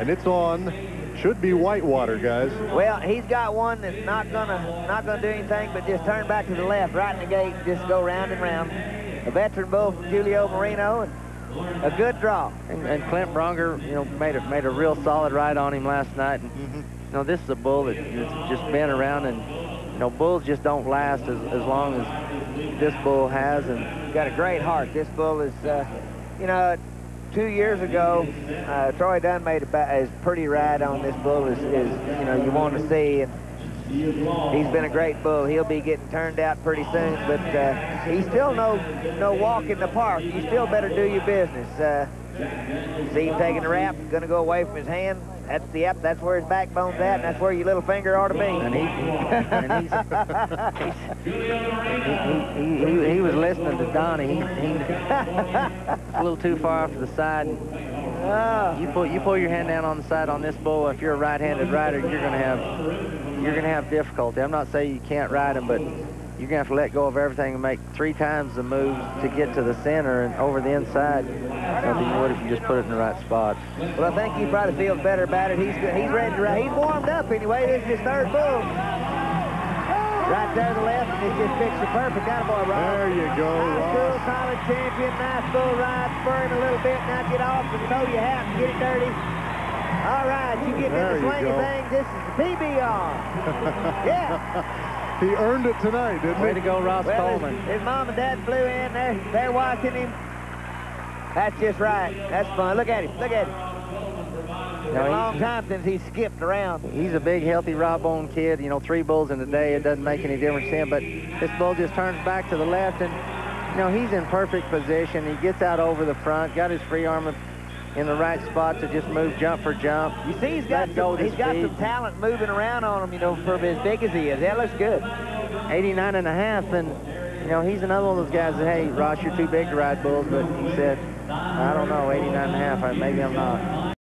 And it's on, should be Whitewater, guys. Well, he's got one that's not gonna not gonna do anything but just turn back to the left, right in the gate, just go round and round. A veteran bull from Julio Moreno, and a good draw. And, and Clint Branger, you know, made a made a real solid ride on him last night. And, Mm-hmm. you know, this is a bull that, that's just been around, and you know, bulls just don't last as, as long as this bull has. And got a great heart. This bull is, uh, you know, two years ago, uh, Troy Dunn made a as pretty ride on this bull as, as you know you want to see. And he's been a great bull. He'll be getting turned out pretty soon, but uh, he's still no no walk in the park. You still better do your business. Uh, see him taking the wrap, going to go away from his hand. That's the yep. That's where his backbone's at, and that's where your little finger ought to be. and he, and he's, he, he, he, he, was listening to Donnie. He, he a little too far off to the side. Oh. You pull you pull your hand down on the side on this bull. If you're a right-handed rider, you're gonna have you're gonna have difficulty. I'm not saying you can't ride him, but you're gonna have to let go of everything and make three times the move to get to the center and over the inside than you would if you just put it in the right spot. Well, I think he probably feels better about it. He's he's ready to ride. He's warmed up anyway. This is his third bull. Right there to the left, and he just picture perfect. That boy, Ross. There you go, Nice bull, Ross. solid champion. Nice bull ride. Spur him a little bit. Now get off and throw your hat and get it dirty. All right, you get There in the you swing of go. things. This is the PBR. yeah. He earned it tonight, didn't Way he? to go, Ross Well, Coleman. his, his mom and dad flew in. They're, they're watching him. That's just right. That's fun. Look at him. Look at him. It's No, a he- long time since he's skipped around. He's a big, healthy, raw bone kid. You know, three bulls in a day, it doesn't make any difference to him. But this bull just turns back to the left, and, you know, he's in perfect position. He gets out over the front, got his free arm in the right spot to just move jump for jump. You see, he's got some, he's got some talent moving around on him, you know, for as big as he is. That looks good. 89 and a half, and, you know, he's another one of those guys that, hey, Ross, you're too big to ride bulls, but he said, I don't know, 89 and a half, maybe I'm not.